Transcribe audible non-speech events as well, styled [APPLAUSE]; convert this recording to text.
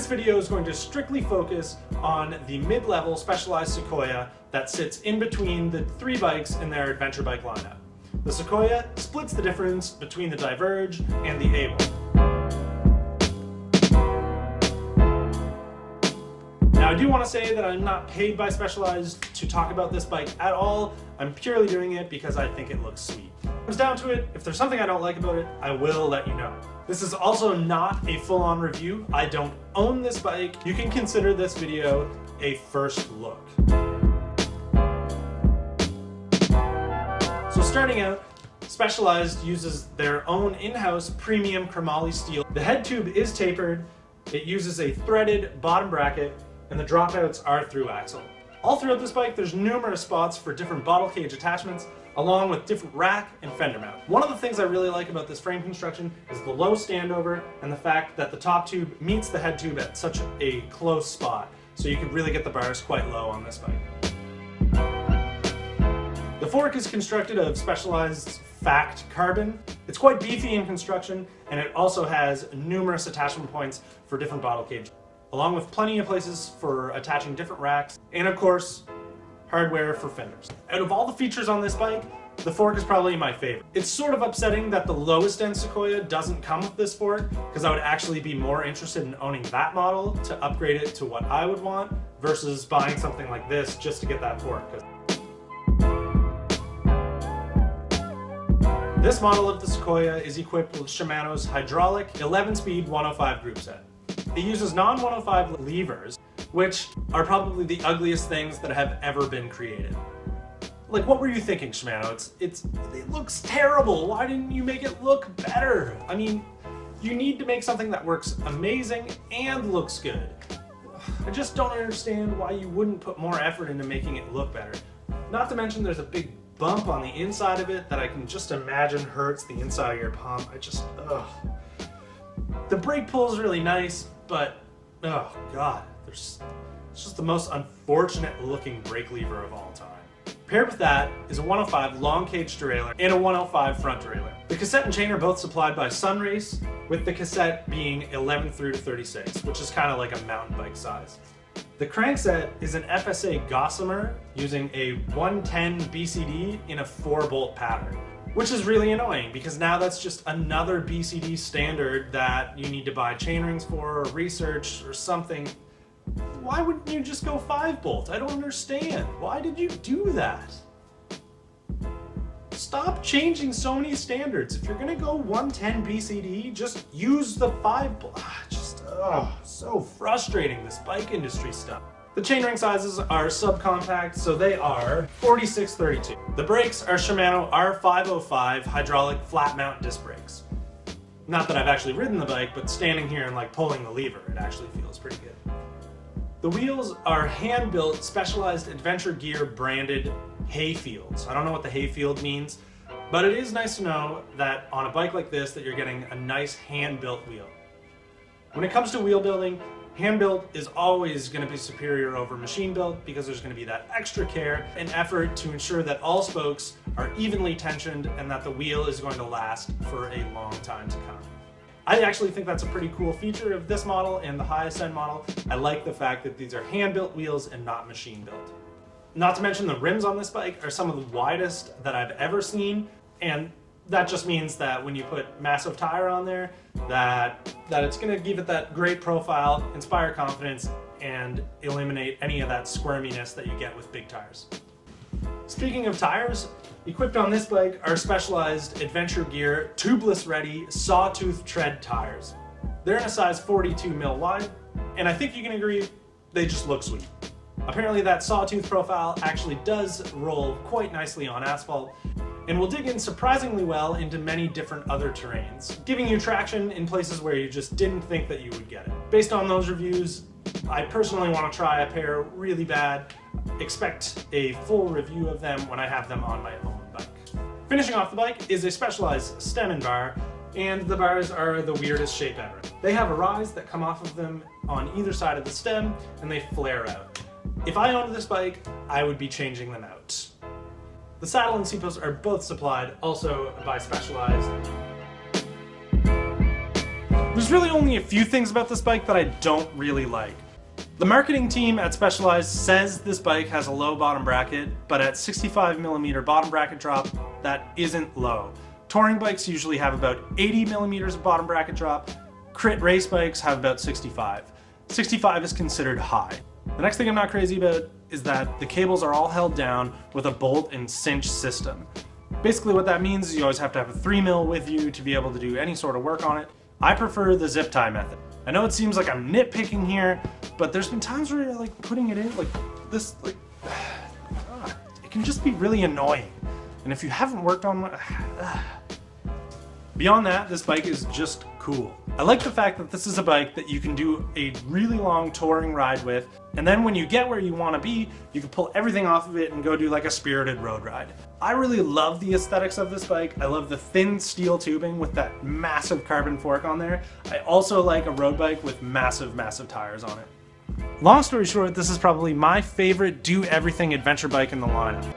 This video is going to strictly focus on the mid-level Specialized Sequoia that sits in between the three bikes in their adventure bike lineup. The Sequoia splits the difference between the Diverge and the AWOL. Now I do want to say that I'm not paid by Specialized to talk about this bike at all. I'm purely doing it because I think it looks sweet. It Comes down to it, if there's something I don't like about it, I will let you know. This is also not a full-on review. I don't own this bike. You can consider this video a first look. So starting out, Specialized uses their own in-house premium chromoly steel. The head tube is tapered, it uses a threaded bottom bracket, and the dropouts are through axle. All throughout this bike, there's numerous spots for different bottle cage attachments, along with different rack and fender mount. One of the things I really like about this frame construction is the low standover and the fact that the top tube meets the head tube at such a close spot, so you can really get the bars quite low on this bike. The fork is constructed of specialized FACT carbon. It's quite beefy in construction, and it also has numerous attachment points for different bottle cage along with plenty of places for attaching different racks, and of course, hardware for fenders. Out of all the features on this bike, the fork is probably my favorite. It's sort of upsetting that the lowest end Sequoia doesn't come with this fork, because I would actually be more interested in owning that model to upgrade it to what I would want, versus buying something like this just to get that fork. This model of the Sequoia is equipped with Shimano's hydraulic 11-speed 105 group set. It uses non-105 levers, which are probably the ugliest things that have ever been created. Like, what were you thinking, Shimano? It's, it's, it looks terrible. Why didn't you make it look better? I mean, you need to make something that works amazing and looks good. I just don't understand why you wouldn't put more effort into making it look better. Not to mention there's a big bump on the inside of it that I can just imagine hurts the inside of your palm. I just, ugh. The brake pull is really nice, but oh god, there's it's just the most unfortunate looking brake lever of all time. Paired with that is a 105 long cage derailleur and a 105 front derailleur. The cassette and chain are both supplied by Sunrace, with the cassette being 11 through to 36, which is kind of like a mountain bike size. The crankset is an FSA Gossamer using a 110 BCD in a 4 bolt pattern. Which is really annoying because now that's just another BCD standard that you need to buy chainrings for or research or something. Why wouldn't you just go 5 bolt? I don't understand. Why did you do that? Stop changing so many standards. If you're gonna go 110 BCD, just use the 5 bolt. Ah, just, oh, so frustrating, this bike industry stuff. The chainring sizes are subcompact, so they are 4632. The brakes are Shimano R505 hydraulic flat mount disc brakes. Not that I've actually ridden the bike, but standing here and like pulling the lever, it actually feels pretty good. The wheels are hand-built Specialized Adventure Gear branded Hayfields. I don't know what the Hayfield means, but it is nice to know that on a bike like this that you're getting a nice hand-built wheel. When it comes to wheel building, Hand built is always going to be superior over machine built because there's going to be that extra care and effort to ensure that all spokes are evenly tensioned and that the wheel is going to last for a long time to come. I actually think that's a pretty cool feature of this model and the highest end model. I like the fact that these are hand built wheels and not machine built. Not to mention the rims on this bike are some of the widest that I've ever seen and that just means that when you put massive tire on there, that, that it's gonna give it that great profile, inspire confidence, and eliminate any of that squirminess that you get with big tires. Speaking of tires, equipped on this bike are specialized Adventure Gear tubeless ready sawtooth tread tires. They're in a size 42 mil wide, and I think you can agree they just look sweet. Apparently that sawtooth profile actually does roll quite nicely on asphalt, and will dig in surprisingly well into many different other terrains, giving you traction in places where you just didn't think that you would get it. Based on those reviews, I personally want to try a pair really bad. Expect a full review of them when I have them on my own bike. Finishing off the bike is a specialized stem and bar, and the bars are the weirdest shape ever. They have a rise that come off of them on either side of the stem, and they flare out. If I owned this bike, I would be changing them out. The saddle and seat posts are both supplied, also by Specialized. There's really only a few things about this bike that I don't really like. The marketing team at Specialized says this bike has a low bottom bracket, but at 65 millimeter bottom bracket drop, that isn't low. Touring bikes usually have about 80 millimeters of bottom bracket drop. Crit race bikes have about 65. 65 is considered high. The next thing I'm not crazy about is that the cables are all held down with a bolt and cinch system. Basically what that means is you always have to have a 3 mil with you to be able to do any sort of work on it. I prefer the zip tie method. I know it seems like I'm nitpicking here, but there's been times where you're like putting it in like this, like [SIGHS] it can just be really annoying. And if you haven't worked on one, [SIGHS] beyond that, this bike is just cool. I like the fact that this is a bike that you can do a really long touring ride with, and then when you get where you want to be, you can pull everything off of it and go do like a spirited road ride. I really love the aesthetics of this bike. I love the thin steel tubing with that massive carbon fork on there. I also like a road bike with massive, massive tires on it. Long story short, this is probably my favorite do everything adventure bike in the lineup.